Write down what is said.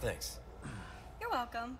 Thanks. You're welcome.